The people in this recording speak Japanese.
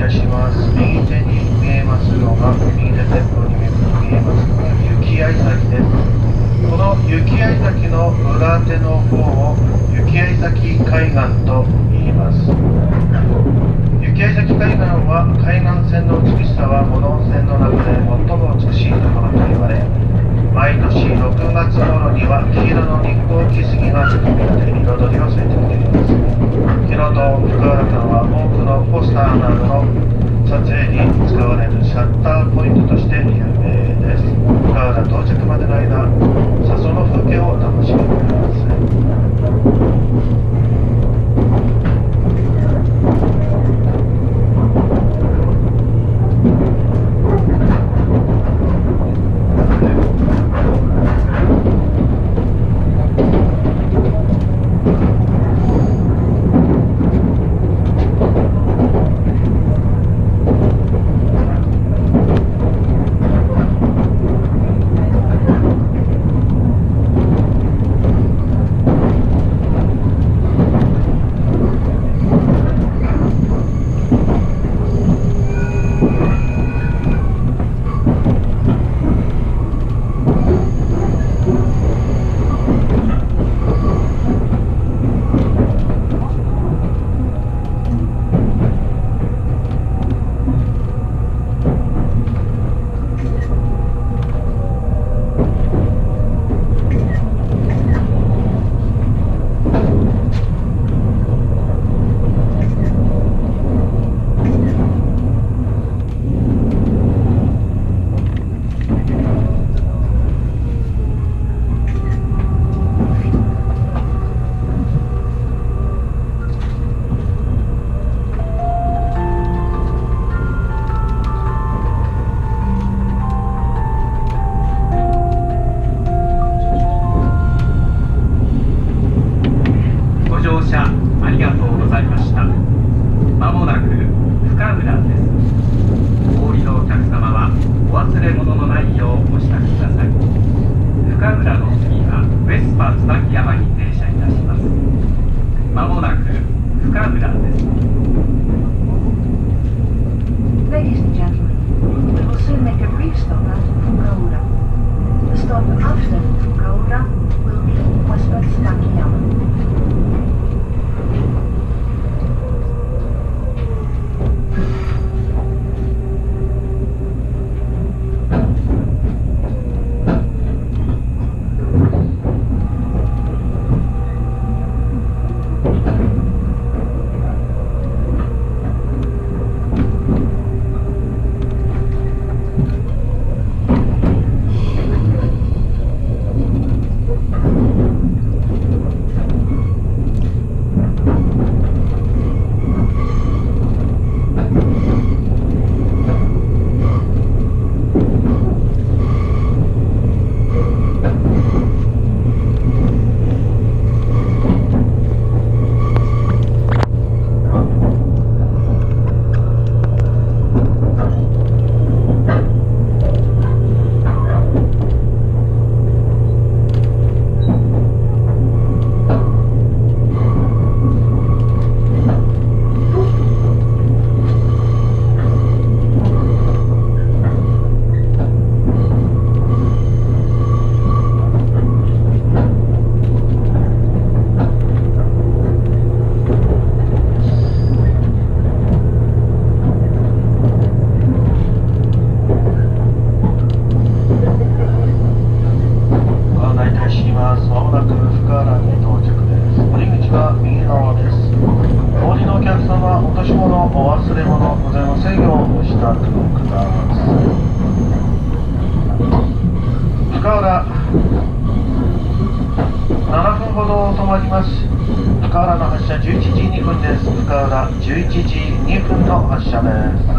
いたします。右手に見えますのが右手前方に見えます。のが雪合崎ですこの雪合崎の裏手の方を雪合崎海岸と言います。雪合崎海岸は海岸線の美しさはこの温泉の中で最も美しいところと言われ毎年6月頃には黄色の日光木杉がみんなで彩りを添えてくれます。日野と深浦間は多くのポスターナルの撮影に使われるシャッターポイントとして有名です。ガーナ到着までの間笹の風景を楽しみ乗車ありがとうございました。まもなく深浦です。お降りのお客様はお忘れ物のないようお支度ください。深浦の次はウェスパ椿山に停車いたします。まもなく深浦です。Ladies and gentlemen, we will soon make a ます。深浦の発車11時2分です。深浦11時2分の発車です。